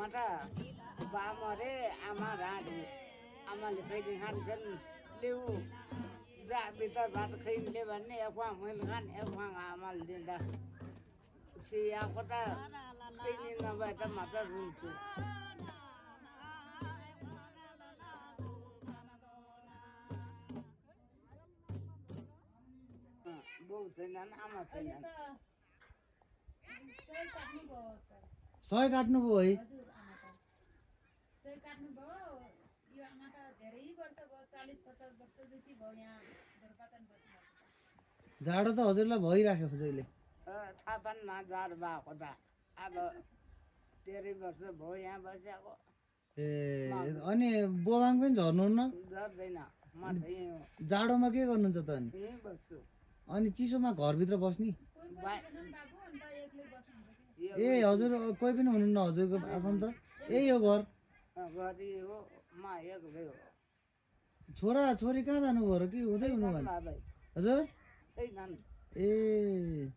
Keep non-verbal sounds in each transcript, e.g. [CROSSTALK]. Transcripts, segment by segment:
म त बा मरे आमा राँडे आमाले खैदी खान्छन्? लेउ जा भित्रबाट खैले भन्ने एफाङ मैले खाने एफाङ आमाले दिँदा। सियाको त खैनी नभए त म त रुन्छु। बाउ छैनन् आमा छैनन्। सय काट्नुभयो है। जाडो त हजुरलाई भइराख्यो जहिले पान्न जार भएको त। अब धेरै वर्ष भयो यहाँ बसेको ए अनि बोबाङ पनि झर्नुहुन्न? झर्दैन। जाडोमा के गर्नुहुन्छ त अनि? अनि चिसोमा घरभित्र बस्ने? ए हजुर कोही पनि हुनुहुन्न हजुरको आफन्त यही हो घर छोरा छोरी कहाँ जानुभयो र? कि हुँदै हुनु भयो हजुर? ए।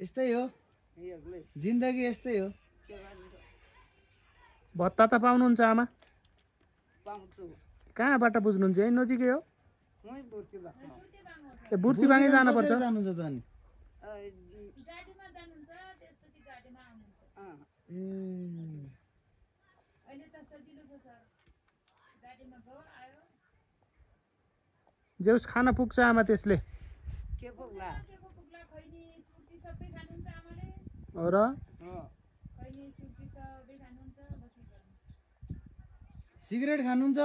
यस्तै हो? जिन्दगी यस्तै हो? भत्ता त पाउनुहुन्छ आमा? पाउँछु। कहाँबाट बुझ्नुहुन्छ? यही नजिकै हो। उहीँ बुर्ती बुर्तिबाङै जानुपर्छ? जानुहुन्छ त अनि अँ, ए। जेउस खान पुग्छ आमा त्यसले। के पुग्ला? हो र? हो। सिगरेट खानुहुन्छ?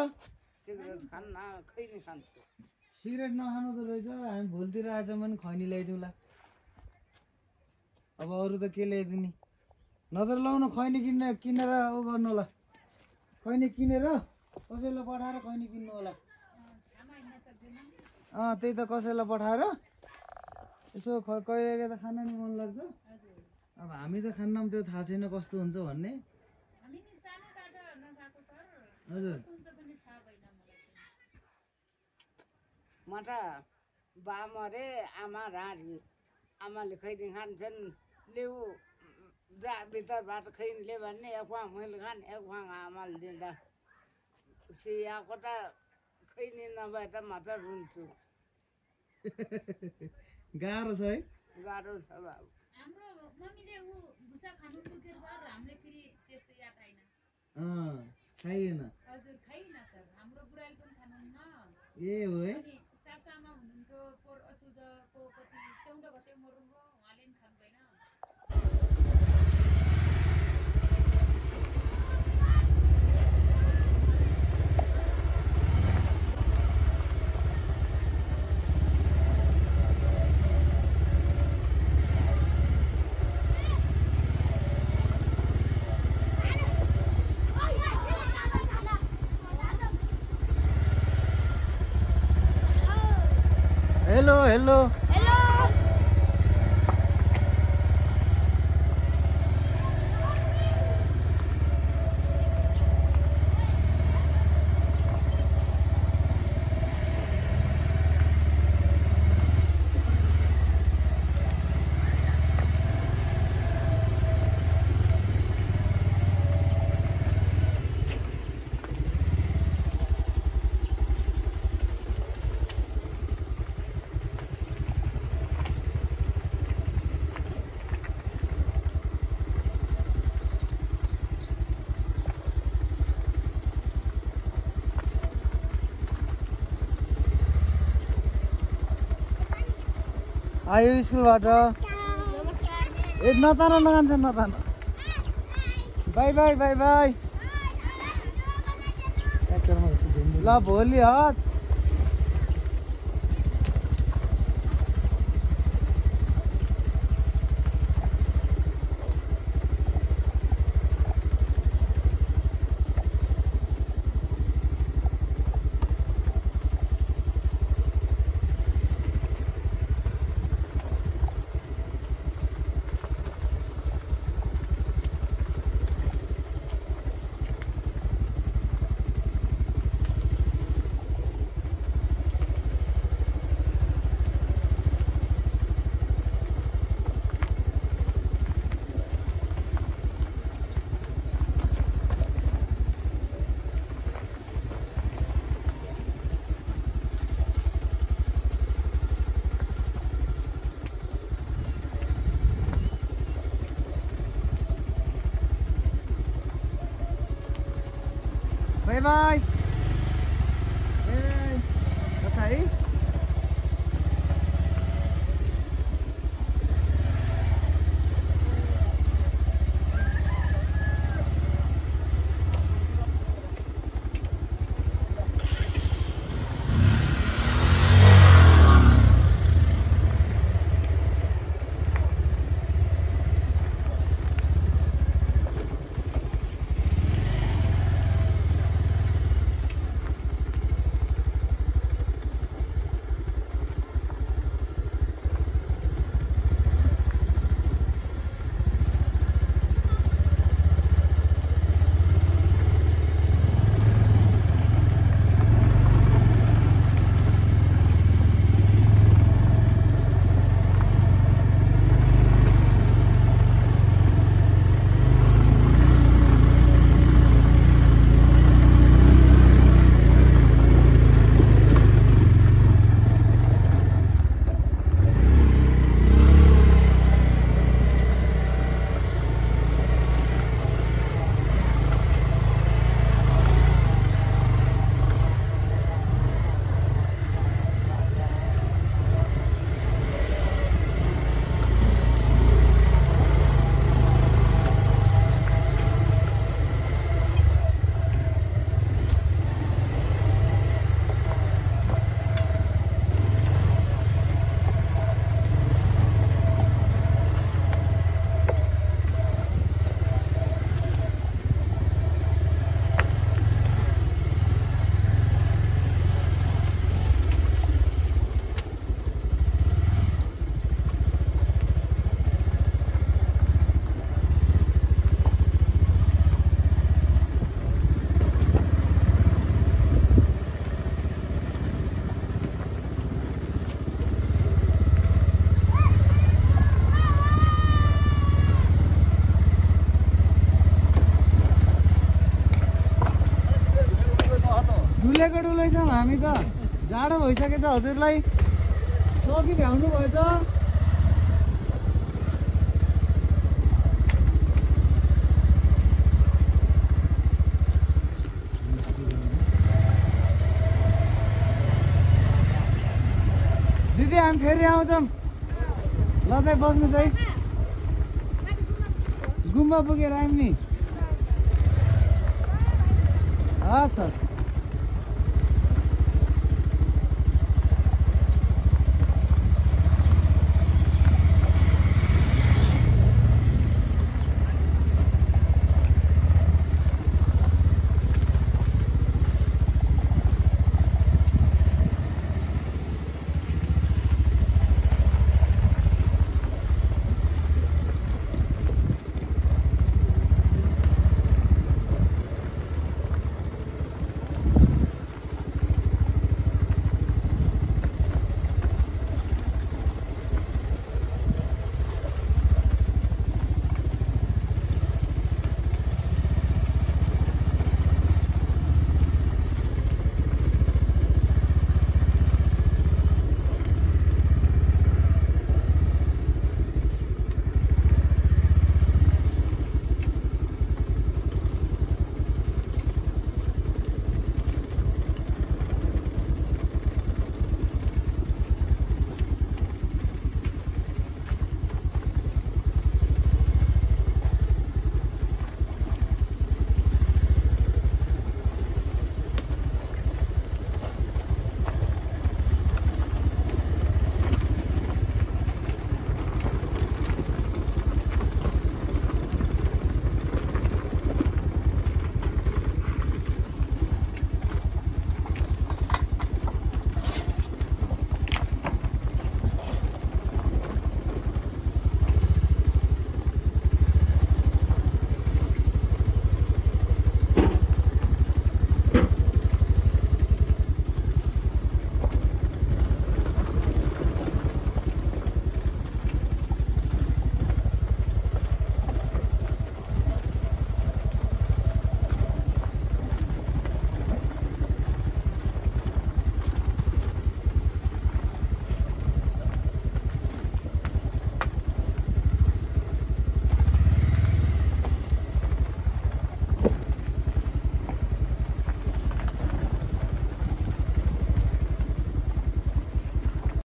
सिगरेट खान्न खैनी खान्छु। सिगरेट नखानु त रहेछ हामी भोलितिर आएछ भने खैनी ल्याइदिउँला। अब अरू त के ल्याइदिने? नत्र लाउनु खैनी किनेर किनेर उ गर्नु होला खैनी किनेर कसैलाई पठाएर खैनी किन्नु होला अँ त्यही त कसैलाई पठाएर। यसो ख कहिले त खान नि मन लाग्छ। अब हामी त खान्नौँ त्यो थाहा छैन कस्तो हुन्छ भन्ने। हजुर। म त बा मरे आमा राँडी आमाले खैनी खान्छन्। लेउ जा भित्रबाट खैनीले भन्ने एफाङ मैले खाने एफाङ आमाले दिँदा। सियाको त खैनी नभए त म त रुन्छु [LAUGHS] गाह्रो छ है। गाह्रो छ बाबु। हाम्रो मम्मीले ऊ भुसा hello hello. आयो स्कुलबाट। ए नतान नखान्छ नतान। Bye bye. Bye bye. ल भोलि हस्। बाई बाई बाई डुलेको डुलेछौँ हामी त। जाडो भइसकेछ हजुरलाई। चौकी भ्याउनु भएछ। दिदी हामी फेरि आउँछौँ। ल चाहिँ बस्नुहोस् है। गुम्बा पुगेर आयौँ नि। हस् हस्।